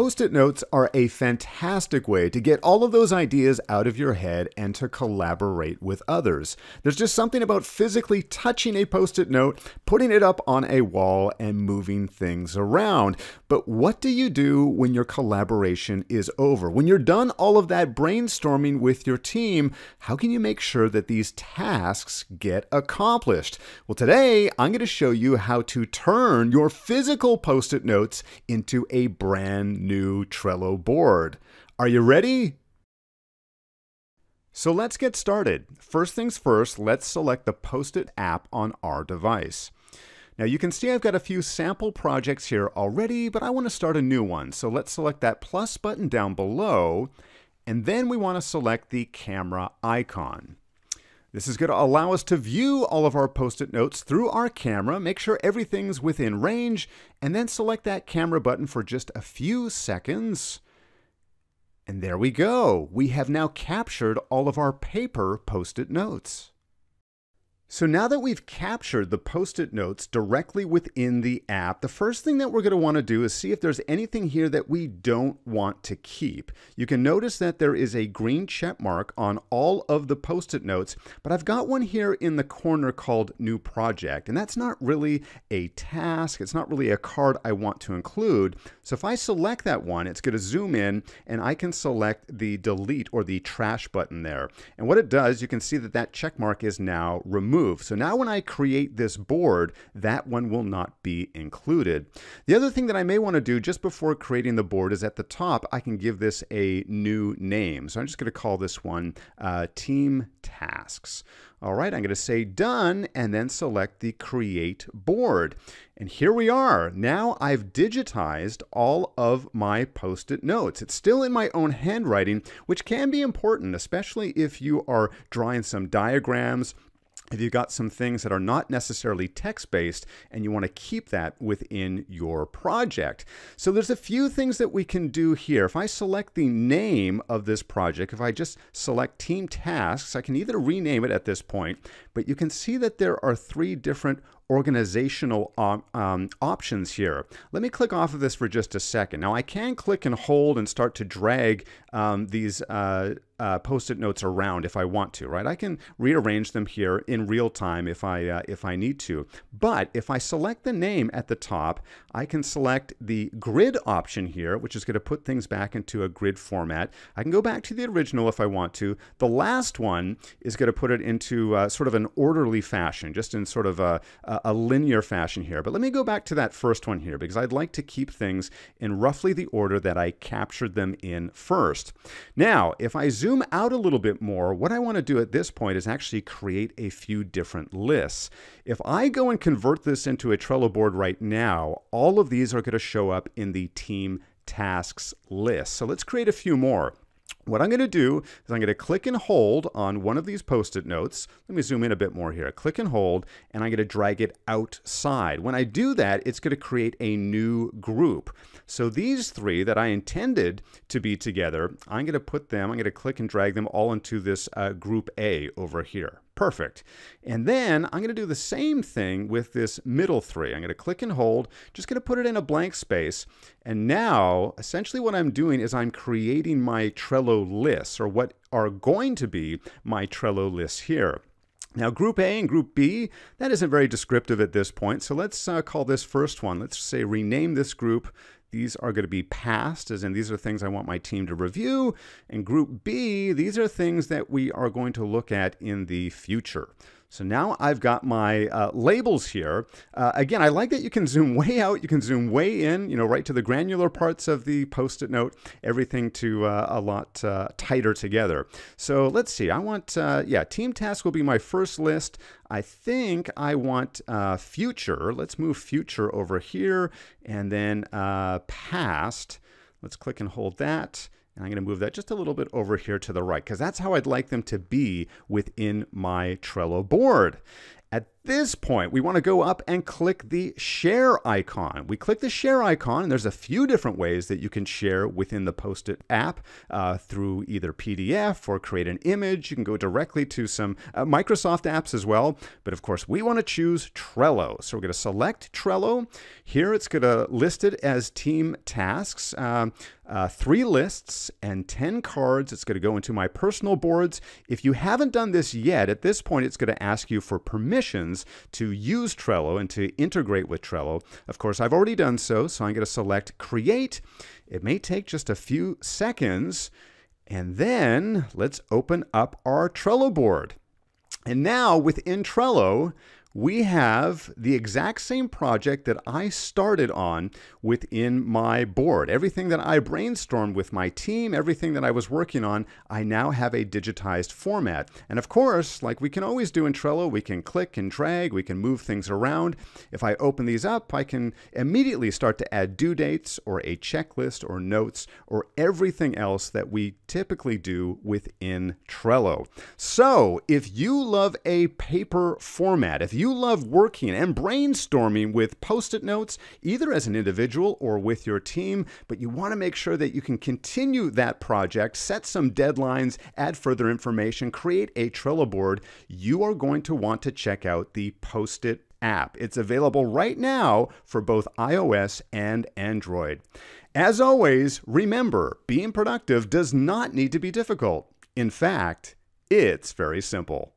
Post-it notes are a fantastic way to get all of those ideas out of your head and to collaborate with others. There's just something about physically touching a post-it note, putting it up on a wall, and moving things around. But what do you do when your collaboration is over? When you're done all of that brainstorming with your team, how can you make sure that these tasks get accomplished? Well, today I'm going to show you how to turn your physical post-it notes into a brand new Trello board. Are you ready? So let's get started. First things first, let's select the Post-it app on our device. Now you can see I've got a few sample projects here already, but I want to start a new one. So let's select that plus button down below, and then we want to select the camera icon. This is going to allow us to view all of our post-it notes through our camera, make sure everything's within range, and then select that camera button for just a few seconds. And there we go. We have now captured all of our paper post-it notes. So now that we've captured the post-it notes directly within the app, the first thing that we're going to want to do is see if there's anything here that we don't want to keep. You can notice that there is a green check mark on all of the post-it notes, but I've got one here in the corner called New Project, and that's not really a task. It's not really a card I want to include. So if I select that one, it's going to zoom in and I can select the delete or the trash button there. And what it does, you can see that that check mark is now removed So now when I create this board, that one will not be included. The other thing that I may want to do just before creating the board is at the top, I can give this a new name. So I'm just going to call this one uh, Team Tasks. All right, I'm going to say done and then select the create board. And here we are. Now I've digitized all of my post-it notes. It's still in my own handwriting, which can be important, especially if you are drawing some diagrams if you've got some things that are not necessarily text-based and you want to keep that within your project. So there's a few things that we can do here. If I select the name of this project, if I just select team tasks, I can either rename it at this point, but you can see that there are three different organizational um, options here. Let me click off of this for just a second. Now I can click and hold and start to drag um, these uh, uh, post-it notes around if I want to, right? I can rearrange them here in real time if I uh, if I need to. But if I select the name at the top, I can select the grid option here, which is going to put things back into a grid format. I can go back to the original if I want to. The last one is going to put it into uh, sort of an orderly fashion, just in sort of a, a linear fashion here. But let me go back to that first one here because I'd like to keep things in roughly the order that I captured them in first. Now, if I zoom out a little bit more, what I want to do at this point is actually create a few different lists. If I go and convert this into a Trello board right now, all of these are going to show up in the team tasks list. So let's create a few more. What I'm going to do is I'm going to click and hold on one of these post-it notes. Let me zoom in a bit more here. Click and hold, and I'm going to drag it outside. When I do that, it's going to create a new group. So these three that I intended to be together, I'm going to put them, I'm going to click and drag them all into this uh, group A over here. Perfect. And then I'm going to do the same thing with this middle three. I'm going to click and hold, just going to put it in a blank space. And now, essentially what I'm doing is I'm creating my Trello lists, or what are going to be my Trello lists here. Now, Group A and Group B, that isn't very descriptive at this point, so let's uh, call this first one. Let's say rename this group these are going to be passed, as in these are things I want my team to review. And group B, these are things that we are going to look at in the future. So now I've got my uh, labels here. Uh, again, I like that you can zoom way out, you can zoom way in, you know, right to the granular parts of the post-it note, everything to uh, a lot uh, tighter together. So let's see, I want, uh, yeah, team task will be my first list. I think I want uh, future. Let's move future over here and then past. Let's click and hold that. And I'm going to move that just a little bit over here to the right because that's how I'd like them to be within my Trello board. At this point, we want to go up and click the share icon. We click the share icon, and there's a few different ways that you can share within the Post-it app uh, through either PDF or create an image. You can go directly to some uh, Microsoft apps as well. But of course, we want to choose Trello. So we're going to select Trello. Here it's going to list it as team tasks. Um, uh, three lists and 10 cards. It's going to go into my personal boards. If you haven't done this yet, at this point, it's going to ask you for permissions to use Trello and to integrate with Trello. Of course, I've already done so, so I'm going to select Create. It may take just a few seconds. And then let's open up our Trello board. And now within Trello, we have the exact same project that I started on within my board. Everything that I brainstormed with my team, everything that I was working on, I now have a digitized format. And of course, like we can always do in Trello, we can click and drag, we can move things around. If I open these up, I can immediately start to add due dates or a checklist or notes or everything else that we typically do within Trello. So if you love a paper format, if you love working and brainstorming with post it notes, either as an individual or with your team, but you want to make sure that you can continue that project, set some deadlines, add further information, create a Trello board, you are going to want to check out the Post it app. It's available right now for both iOS and Android. As always, remember being productive does not need to be difficult. In fact, it's very simple.